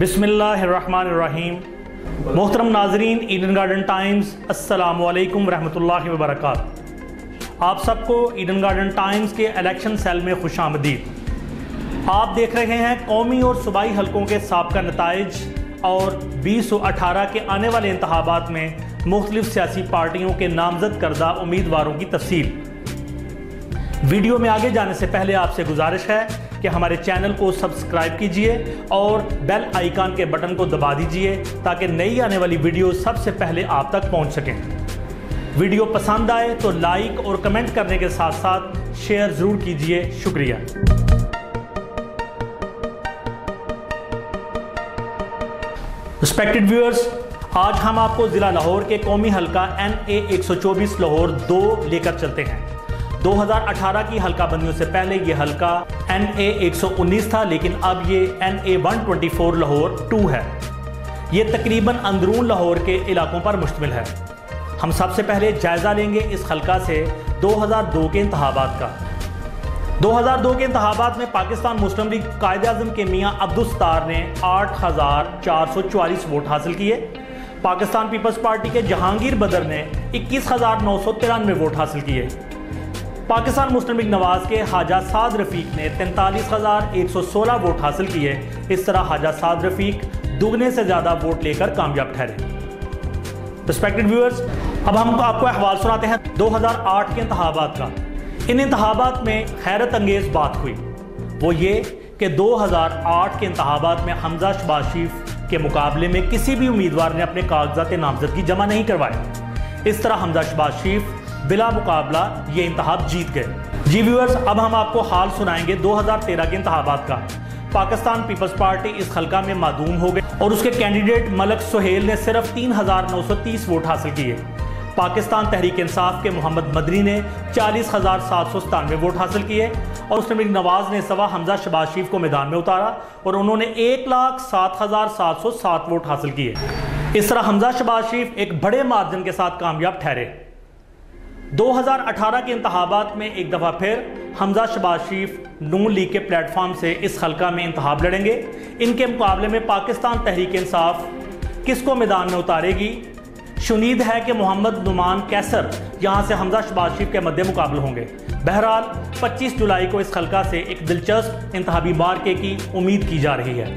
بسم اللہ الرحمن الرحیم محترم ناظرین ایڈن گارڈن ٹائمز السلام علیکم ورحمۃ اللہ وبرکاتہ آپ سب کو ایڈن گارڈن ٹائمز کے الیکشن سیل میں خوش آمدید. آپ دیکھ رہے ہیں قومی اور صوبائی حلقوں کے سابقہ نتائج اور بیس سو اٹھارہ کے آنے والے انتخابات میں مختلف سیاسی پارٹیوں کے نامزد کردہ امیدواروں کی تفصیل. ویڈیو میں آگے جانے سے پہلے آپ سے گزارش ہے کہ ہمارے چینل کو سبسکرائب کیجیے اور بیل آئیکن کے بٹن کو دبا دیجیے تاکہ نئی آنے والی ویڈیو سب سے پہلے آپ تک پہنچ سکیں۔ ویڈیو پسند آئے تو لائک اور کمنٹ کرنے کے ساتھ ساتھ شیئر ضرور کیجیے۔ شکریہ۔ رسپیکٹڈ ویورز آج ہم آپ کو ضلع لاہور کے قومی حلقہ این اے ایک سو چوبیس لاہور دو لے کر چلتے ہیں۔ دو ہزار اٹھارہ کی حلقہ بندیوں سے پہلے یہ حلقہ این اے ایک سو انیس تھا، لیکن اب یہ N A one twenty four Lahore two ہے۔ یہ تقریباً اندرون لاہور کے علاقوں پر مشتمل ہے۔ ہم سب سے پہلے جائزہ لیں گے اس حلقہ سے دو ہزار دو کے انتخابات کا۔ دو ہزار دو کے انتخابات میں پاکستان مسلم لیگ قائد اعظم کے میاں عبدالستار نے آٹھ ہزار چار سو چوالیس ووٹ حاصل کیے۔ پاکستان پیپلز پارٹی کے جہانگیر بدر نے اکیس ہزار نو سو ترانوے ووٹ حاصل کیے۔ پاکستان مسلم لیگ نواز کے حاجہ سعد رفیق نے تینتالیس ہزار ایک سو سولہ ووٹ حاصل کیے۔ اس طرح حاجہ سعد رفیق دگنے سے زیادہ ووٹ لے کر کامیاب ٹھہرے۔ رسپیکٹڈ ویورز اب ہم آپ کو احوال سناتے ہیں دو ہزار آٹھ کے انتخابات کا۔ ان انتخابات میں حیرت انگیز بات ہوئی۔ وہ یہ کہ دو ہزار آٹھ کے انتخابات میں حمزہ شباشیف کے مقابلے میں کسی بھی امیدوار نے اپنے کاغذات نامزدگی جمع نہیں کروائے۔ اس طرح حمزہ شباشیف بلا مقابلہ یہ انتخاب جیت گئے۔ جی ویورز، اب ہم آپ کو حال سنائیں گے دو ہزار تیرہ کے انتخابات کا۔ پاکستان پیپلز پارٹی اس خلقہ میں معدوم ہو گئے اور اس کے کینڈیڈیٹ ملک سہیل نے صرف تین ہزار نو سو تیس ووٹ حاصل کیے۔ پاکستان تحریک انصاف کے محمد مدری نے چالیس ہزار سات سو ستانوے ووٹ حاصل کیے اور اس نے نواز نے سوا حمزہ شباز شریف کو میدان میں اتارا اور انہوں نے ایک لاکھ سات ہزار سات سو سات ووٹ حاصل کیے۔ اس طرح حمزہ شباز شریف ایک بڑے مارجن کے ساتھ کامیاب ٹھہرے۔ دو ہزار اٹھارہ کے انتخابات میں ایک دفعہ پھر حمزہ شباز شریف نون لیگ کے پلیٹ فارم سے اس حلقہ میں انتخاب لڑیں گے۔ ان کے مقابلے میں پاکستان تحریک انصاف کس کو میدان میں اتارے گی؟ شنید ہے کہ محمد نمان کیسر یہاں سے حمزہ شباز شریف کے مدے مقابل ہوں گے۔ بہرحال، پچیس جولائی کو اس خلقہ سے ایک دلچسپ انتخابی مارکے کی امید کی جا رہی ہے۔